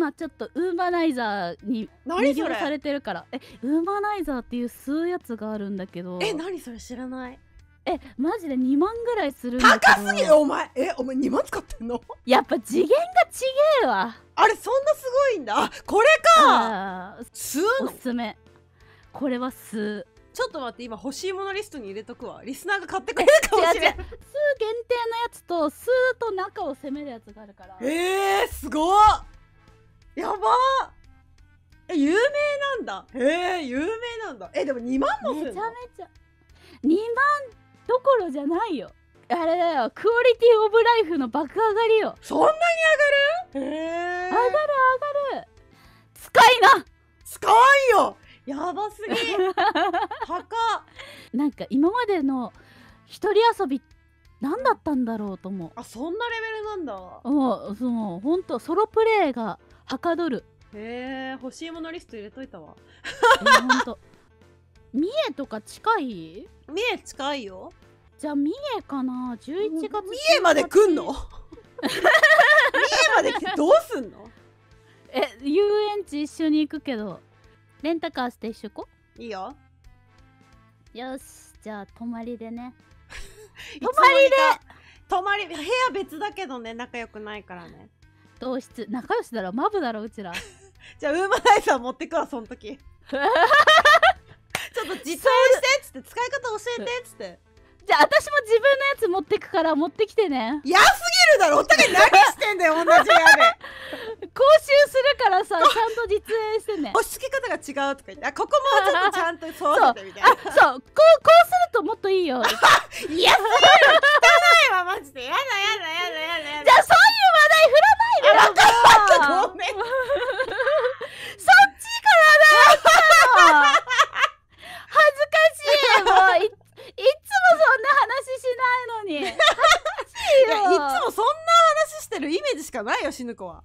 今ちょっとウーマナイザーに魅了されてるから。えウーマナイザーっていう吸うやつがあるんだけど。え何それ知らない？えマジで2万ぐらいするんだ高すぎるお前。えお前2万使ってんの？やっぱ次元がちげえわ。あれそんなすごいんだ。あこれか！吸うおの？すすめ。これは吸うちょっと待って今欲しいものリストに入れとくわ。リスナーが買ってくれるかもしれない違う違う。吸う限定のやつと吸うと中を攻めるやつがあるから。えー、すごっやばー。え有名なんだ。えー、有名なんだ。えでも2万もすめちゃめちゃ。2万どころじゃないよ。あれだよ。クオリティオブライフの爆上がりよ。そんなに上がる？えー、上がる上がる。使いな。使わんよ。やばすぎ。高っ。なんか今までの一人遊び何だったんだろうと思あそんなレベルなんだ。うもうそのほんとソロプレイがはかどるへえ欲しいものリスト入れといたわ。えほんと。三重とか近い？三重近いよ。じゃあ三重かな？11月三重まで来んの？三重まで来てどうすんの？え遊園地一緒に行くけどレンタカーして一緒行こいいよ。うよしじゃあ泊まりでね。泊まりで。泊まり部屋別だけどね仲良くないからね同室仲良しだろ？マブだろうちら。じゃあウーマナイザー持ってくわその時。ちょっと実演してっつって使い方教えてっつって。じゃあ私も自分のやつ持ってくから持ってきてね。安すぎるだろお互い何してんだよ同じ部屋で。講習するからさちゃんと実演してね。押し付け方が違うとか言ってあここもちょっとちゃんと沿わせてみたいあそう。こうこうするともっといいよ。な安すぎる汚いわマジでやだやだやだやだやだじゃあそういう話題振らないでよ分かったごめんそっちからだった恥ずかしいもういいっつもそんな話しないのに恥ずかしいいやよいつもそんな話してるイメージしかないよ死ぬ子は。